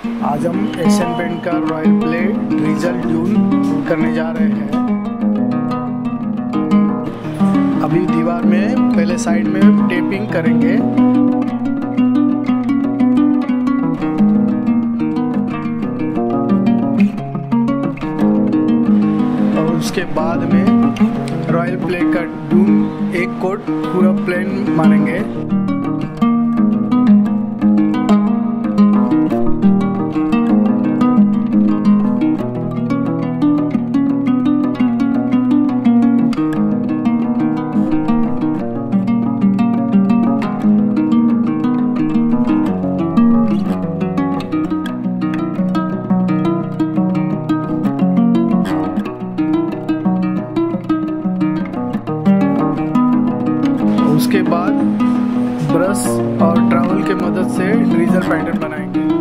आज हम Asian paint का रॉयल प्ले ड्रीजल ड्यून करने जा रहे हैं। अभी दीवार में पहले साइड में टेपिंग करेंगे। और उसके बाद में रॉयल प्ले का ड्यून एक कोट पूरा प्लेन मारेंगे उसके बाद ब्रश और ट्रावल के मदद से ड्रीजल पैटर्न बनाएँगे।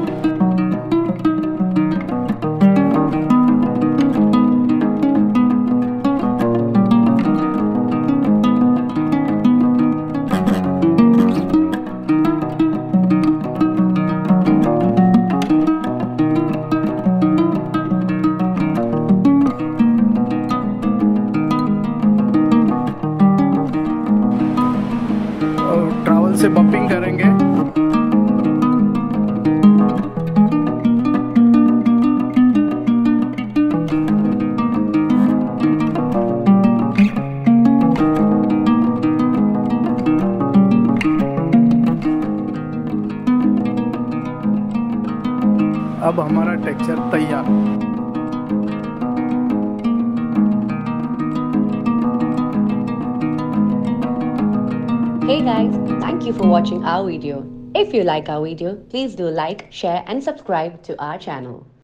से बम्पिंग करेंगे। अब हमारा टेक्सचर तैयार। Hey guys, thank you for watching our video. If you like our video, please do like, share and subscribe to our channel.